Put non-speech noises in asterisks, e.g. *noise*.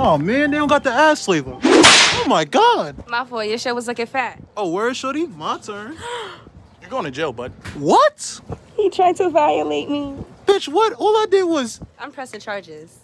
Oh man, they don't got the ass flavor. Oh my god. My fault. Your shirt was looking fat. Oh, where is Shorty? My turn. *gasps* You're going to jail, bud. What? He tried to violate me. Bitch, what? All I did was. I'm pressing charges.